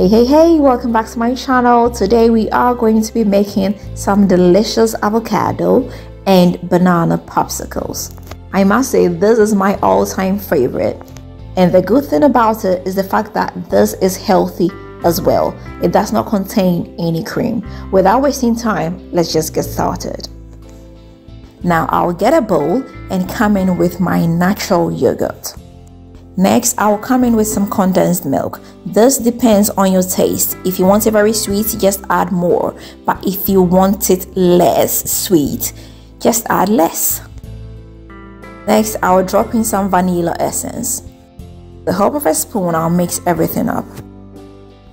Hey hey hey welcome back to my channel. Today we are going to be making some delicious avocado and banana popsicles. I must say this is my all-time favorite. And the good thing about it is the fact that this is healthy as well. It does not contain any cream. Without wasting time let's just get started. Now I'll get a bowl and come in with my natural yogurt Next, I'll come in with some condensed milk. This depends on your taste. If you want it very sweet, just add more. But if you want it less sweet, just add less. Next, I'll drop in some vanilla essence. The help of a spoon, I'll mix everything up.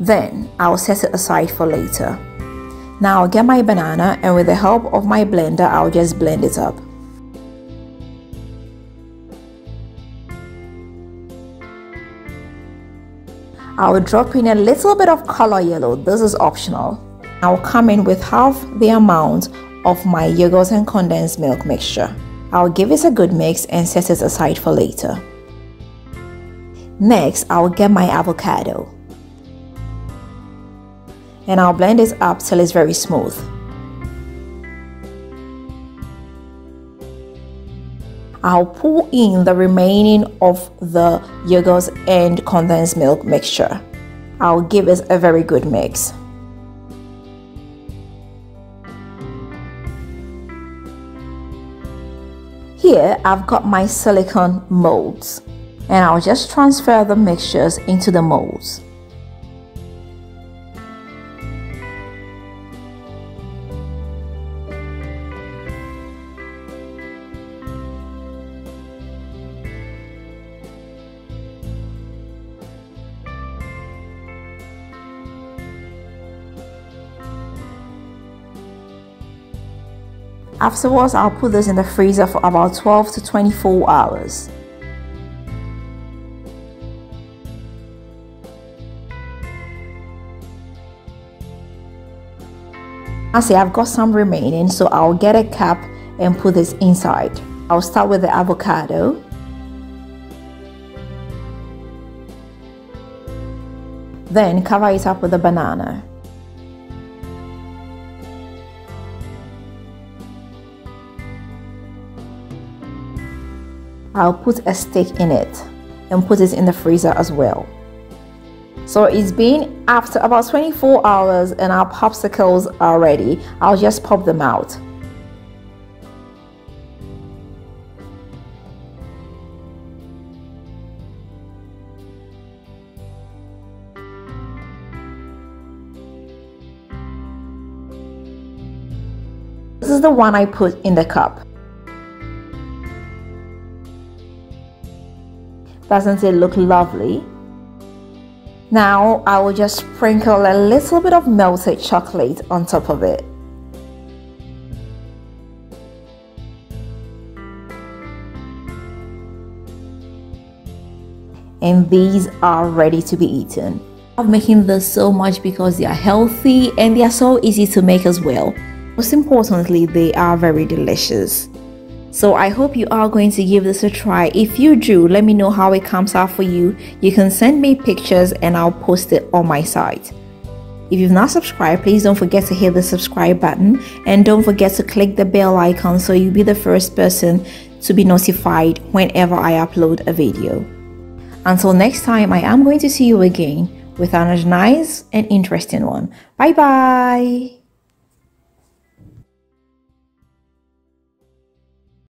Then, I'll set it aside for later. Now I'll get my banana and with the help of my blender, I'll just blend it up. I'll drop in a little bit of color yellow. This is optional. I'll come in with half the amount of my yogurt and condensed milk mixture. I'll give it a good mix and set it aside for later. Next, I'll get my avocado. And I'll blend it up till it's very smooth. I'll pour in the remaining of the yogurt and condensed milk mixture. I'll give it a very good mix. Here I've got my silicone molds and I'll just transfer the mixtures into the molds. Afterwards, I'll put this in the freezer for about 12 to 24 hours. I see I've got some remaining, so I'll get a cap and put this inside. I'll start with the avocado. Then cover it up with the banana. I'll put a stick in it and put it in the freezer as well. So it's been after about 24 hours and our popsicles are ready. I'll just pop them out. This is the one I put in the cup. Doesn't it look lovely? Now I will just sprinkle a little bit of melted chocolate on top of it. And these are ready to be eaten. I'm making this so much because they are healthy and they are so easy to make as well. Most importantly, they are very delicious. So I hope you are going to give this a try. If you do, let me know how it comes out for you. You can send me pictures and I'll post it on my site. If you've not subscribed, please don't forget to hit the subscribe button and don't forget to click the bell icon so you'll be the first person to be notified whenever I upload a video. Until next time, I am going to see you again with another nice and interesting one. Bye bye.